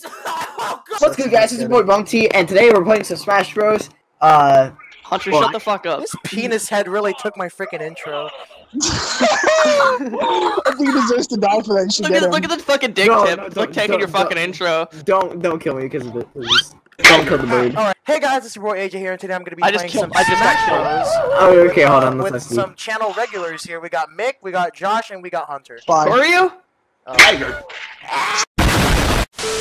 guys? It's your boy Bumtee, and today we're playing some Smash Bros. Uh, Hunter, Well, shut the fuck up. This penis head really took my freaking intro. I think he deserves to die for that. You should Look at, look at the fucking dick No, tip. no, it's like taking your fucking don't. intro. don't don't kill me because of it. Don't kill the bird. Alright, hey guys, it's your boy AJ here, and today I'm gonna be I just playing killed- some I just Smash Bros. Oh, okay, hold on. Let's with see. some channel regulars here. We got Mik, we got Josh, and we got Hunter. Bye. Who are you? Uh,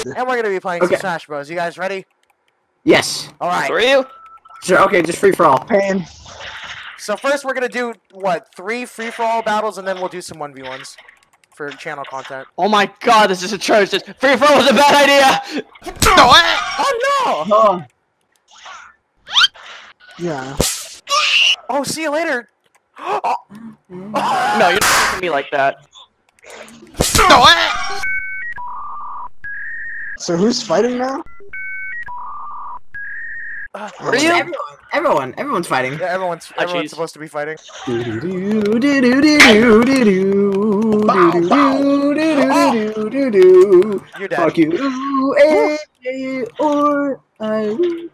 and we're gonna be playing Okay. some Smash Bros. You guys ready? Yes. Alright, are you? Sure. Okay, just free for all. Pain. so first we're gonna do, what, three free-for-all battles, and then we'll do some 1v1s for channel content. Oh my god, this is atrocious. Free for all was a bad idea. Oh no! Oh, Yeah. Oh, see you later! Oh, No, you're not talking to me like that. So who's fighting now? Who are you? everyone, everyone, everyone's fighting. yeah, everyone's, Ah, everyone's jeez. supposed to be fighting. You're dead. Fuck you, eh, eh, or I will.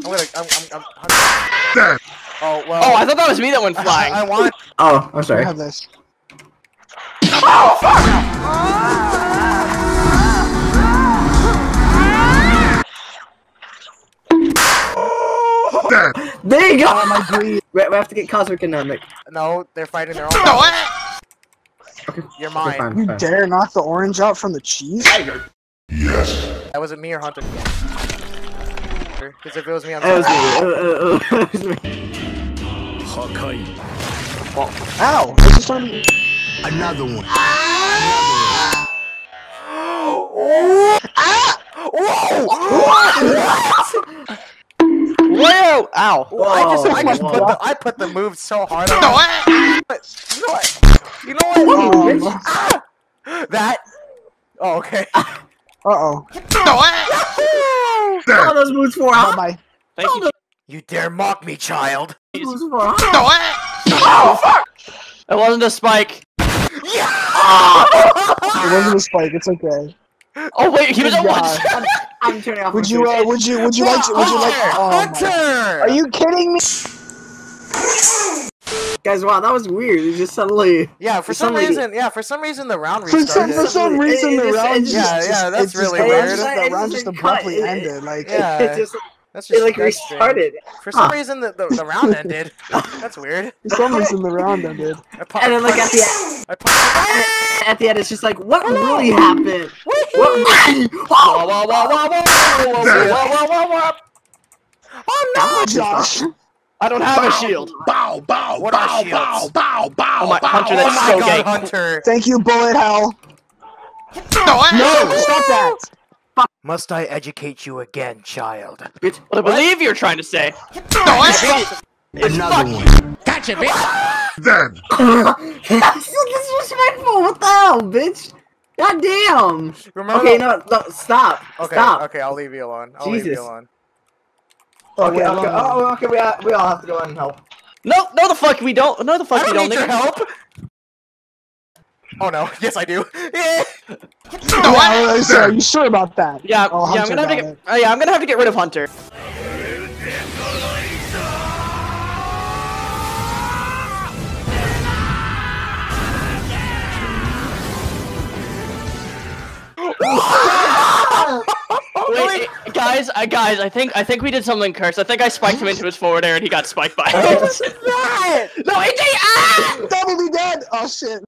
I'm gonna, I'm, I'm, I'm, Oh, well. Oh, I thought that was me that went I, flying. I want Oh, I'm I sorry. have this. there. There you go. Oh, um, I agree. We have to get Cosmic Cosmoeconomic. No, they're fighting their own. No, I... You're mine. Fine, you fine. dare knock the orange out from the cheese? Tiger. Yes. That wasn't me or Hunter. Because if it was me, I'm sorry. Was me. Well, ow! This is. Another one. Another one. Oh. Ow. Well, I just, I just put the, I put the move so hard on. You know what? You know what? Um, Ah! That. Oh, okay. uh-oh. Oh, those moves for, huh? Bye-bye. Thank you. You dare mock me, child? Those moves for, huh? It wasn't a spike. It wasn't a spike. It's okay. Oh wait, he was Good a one. God. I'm, I'm turning off. Would my you, uh, computer. would you, would you like to, would you like oh my- Hunter! Are you kidding me? Guys, wow, that was weird. It just suddenly. Yeah, for some suddenly- reason, yeah, for some reason the round For some, for some reason, It- the just- round it just, just- Yeah, yeah, that's it just- really the round weird. just- The round just cut. abruptly It- ended. Like, Yeah. It just That's it like that's strange. restarted. For some Huh. reason, the, the, the round ended. That's weird. for some reason, the round ended. And then like at the I pu- at the end, it's just like, what really happened? I'm not Josh. I don't have bow, a shield. Bow, bow, what bow, bow, bow, bow, oh my, bow. Hunter, that's oh so God, gay. Hunter. Thank you, bullet hell. No, no, stop that. Must I educate you again, child? Bitch, what I believe you're trying to say. No, I. Another one. Catch it, bitch. Then. That's so disrespectful. What the hell, bitch? God damn. Remember? Okay, no, no, stop. Okay, Stop. okay, I'll leave you alone. I'll leave Jesus. you alone. Oh, Okay, okay. wrong. Oh, okay. We all, we all have to go in and help. No, no, the fuck we don't. No, the fuck I we don't we don't. need your help. Oh no! Yes, I do. Yeah. Yeah, uh, so are you sure about that? Yeah, Oh, yeah, I'm gonna have to get. it. Oh, yeah, I'm gonna have to get rid of Hunter. Wait, guys, I guys, I think I think we did something cursed. I think I spiked him into his forward air and he got spiked by it. that? no, AJ, ah! Double be dead. Oh shit.